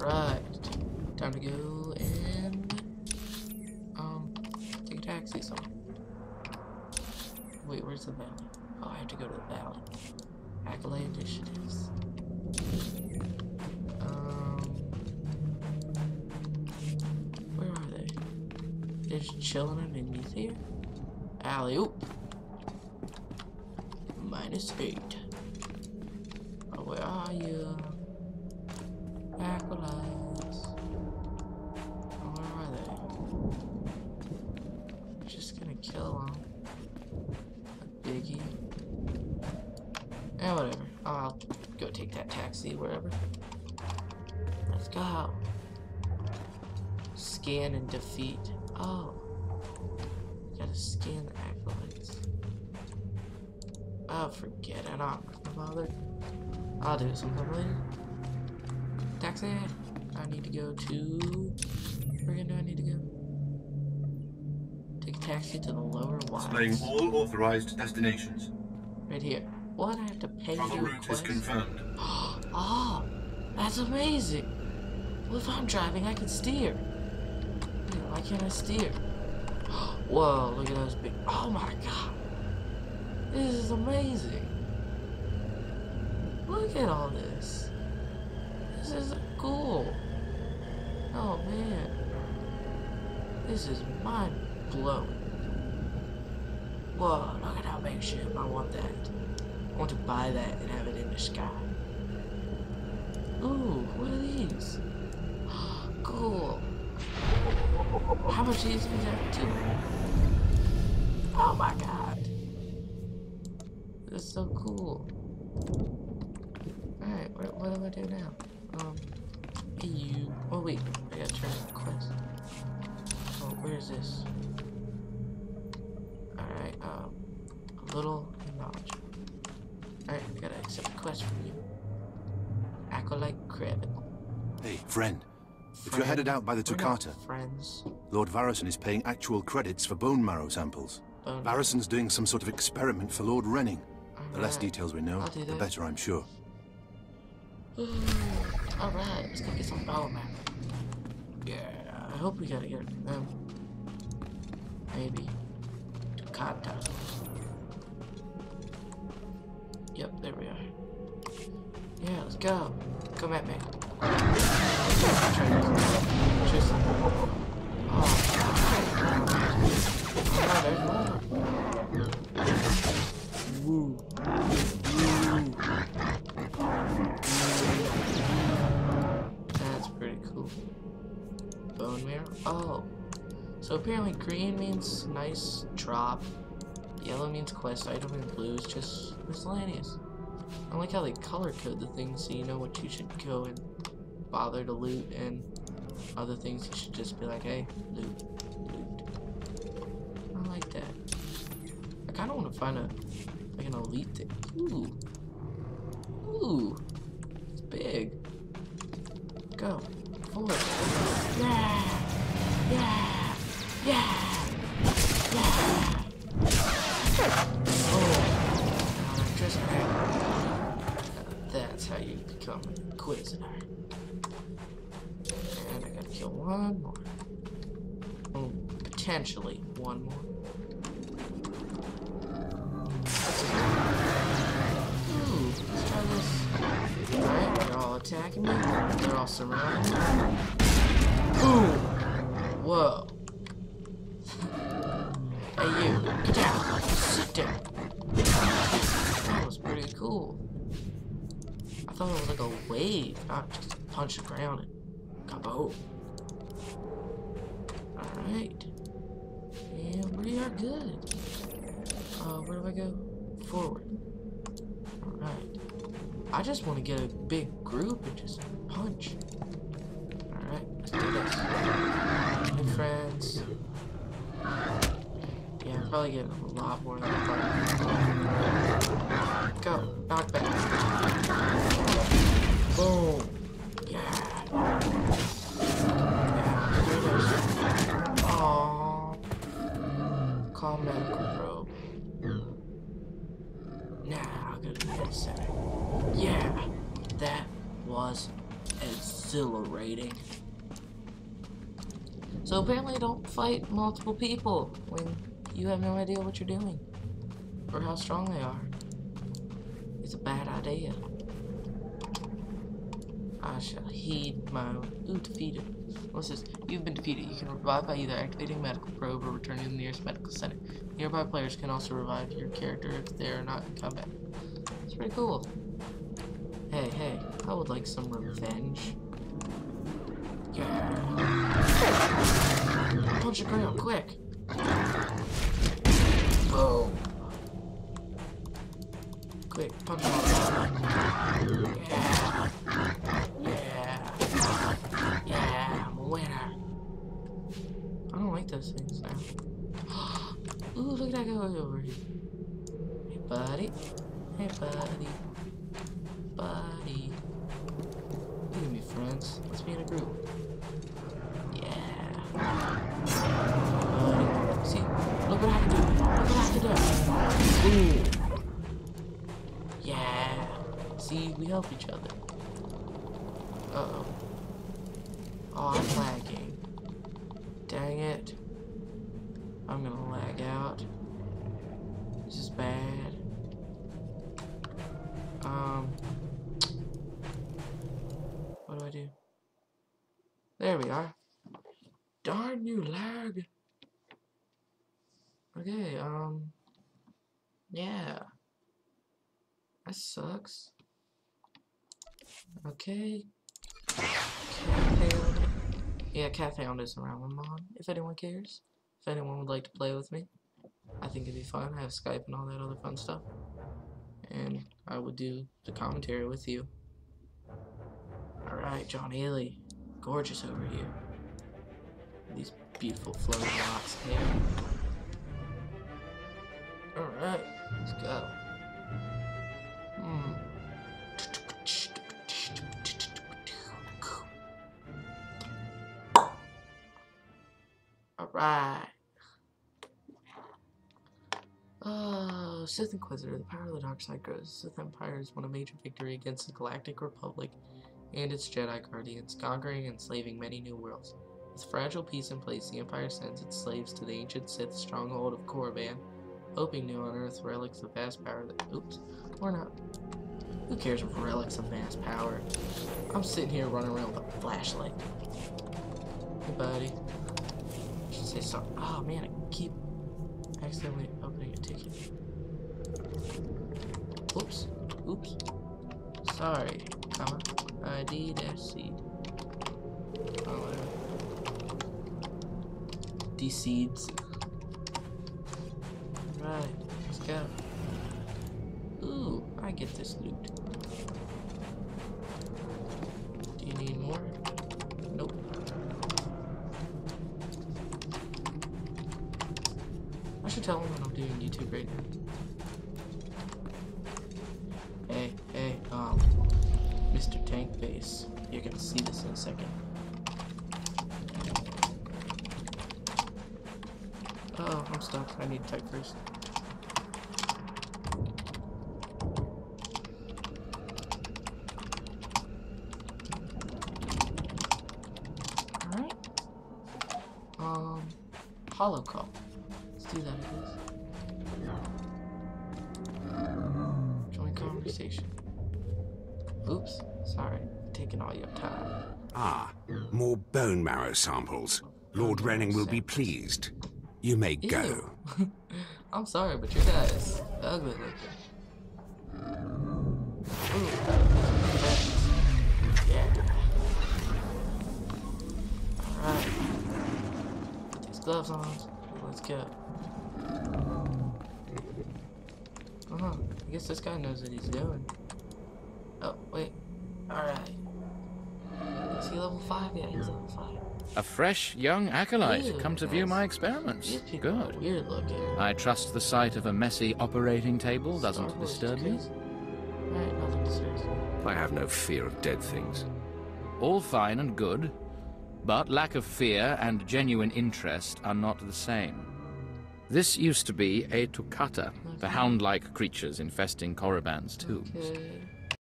Alright. Time to go and um take a taxi somewhere. Wait, where's the valley? Oh, I have to go to the valley. Accolade initiatives. Um Where are they? They're just chilling underneath here? Alley oop. Minus eight. Oh, where are you? A. Eh, whatever. I'll go take that taxi wherever. Let's go. Scan and defeat. Oh. Gotta scan the acolytes. Oh, forget it. I'm not gonna bother. I'll do it sometime later. Taxi. I need to go to. Where do I need to go? Taxi to the lower Displaying all authorized destinations. Right here. What? I have to pay Travel route is confirmed. Oh, that's amazing. Well, if I'm driving, I can steer. Why can't I steer? Whoa, look at those big. Oh my god. This is amazing. Look at all this. This is cool. Oh man. This is mind blowing. Whoa, look at how big ship. I want that. I want to buy that and have it in the sky. Ooh, what are these? cool. How much is these at too? Oh my god. This is so cool. Alright, what, what do I do now? Um, you. Oh wait, I gotta turn the quest. Oh, where's this? Um, a little knowledge. Alright, I gotta accept a quest from you. Acolyte Craven. Hey, friend. If you're headed out by the Tukata, Friends. Lord Varison is paying actual credits for bone marrow samples. Bone- Varison's doing some sort of experiment for Lord Renning. The less details we know, the better, I'm sure. Alright, let's go get some bone marrow. Yeah, I hope we gotta get them. Maybe. Tukata. Yep, there we are. Yeah, let's go. Come at me. Oh. That's pretty cool. Bone marrow? Oh. So apparently green means nice drop. Yellow means quest item and blue is just miscellaneous. I like how they color code the things so you know what you should go and bother to loot and other things you should just be like, hey, loot, loot. I like that. I kinda wanna find a like an elite thing. Ooh. Ooh. Inquisitor. And I gotta kill one more. Oh, potentially one more. Ooh, let's try this. They're all attacking me. They're all surrounding me. Boom! Whoa. hey you, get down. Sit down. That was pretty cool. I thought it was like a wave, not just punch the ground and kaboom. Alright. And we are good. Uh, where do I go? Forward. Alright. I just want to get a big group and just punch. Alright, let's do this. New friends. Yeah, I'm probably getting a lot more than I thought. Go, knock back. Boom. Yeah. Calm medical probe. Now, I'll go to center. Yeah, that was exhilarating. So apparently don't fight multiple people when you have no idea what you're doing or how strong they are. It's a bad idea. I shall heed my ooh defeated. What's this? You've been defeated. You can revive by either activating medical probe or returning to the nearest medical center. Nearby players can also revive your character if they are not in combat. It's pretty cool. Hey, hey, I would like some revenge. Yeah. Punch the ground, quick. Boom. Quick, punch him Yeah. Yeah. Yeah, I'm a winner. I don't like those things now. Ooh, look at here. Hey, buddy. Hey, buddy. Buddy. Look at me, friends. Let's be in a group. Yeah. Buddy. See? Look what I can do. Look what I can do. Ooh. Yeah. See, we help each other. Uh-oh. Oh, I'm lagging. Dang it. I'm gonna lag out. This is bad. Um. What do I do? There we are. Darn you, lag. Okay, um. Yeah. That sucks. Okay. Cathound. Yeah, Cathound is around my mom, if anyone cares. If anyone would like to play with me. I think it'd be fun. I have Skype and all that other fun stuff. And I would do the commentary with you. Alright, John Haley. Gorgeous over here. These beautiful floating of hair. Alright, let's go. Hmm. Alright. Oh, Sith Inquisitor, the power of the dark side grows. Sith Empire has won a major victory against the Galactic Republic and its Jedi Guardians, conquering and enslaving many new worlds. With fragile peace in place, the Empire sends its slaves to the ancient Sith stronghold of Korriban, hoping to unearth relics of vast power that. Oops, or not. Who cares if relics of vast power? I'm sitting here running around with a flashlight. Hey, buddy. I should say something. Oh man, I keep accidentally opening a ticket. Oops. Oops. Sorry, comma. ID dash seed. Oh, whatever. seeds. Right, let's go. Ooh, I get this loot. Do you need more? Nope. I should tell him what I'm doing YouTube right now. Hey, hey, um, Mr. Tank Base. You're gonna see this in a second. Oh, I'm stuck. I need to type first. Alright. Um, hollow call. Let's do that, please. Join conversation. Oops, sorry. Taking all your time. Ah, more bone marrow samples. Lord Renning will be pleased. You may go. I'm sorry, but your guy is ugly looking. Ooh. Yeah. Alright. Put these gloves on. Let's go. Uh huh. I guess this guy knows what he's doing. Oh, wait. Alright. Is he level 5? Yeah, he's level 5. A fresh young acolyte Ew, come to view my experiments. These Good. weird looking. I trust the sight of a messy operating table doesn't Wars disturb you. Right, nothing disturbs me. I have no fear of dead things. All fine and good, but lack of fear and genuine interest are not the same. This used to be a Tukata, the hound-like creatures infesting Korriban's tombs. Okay.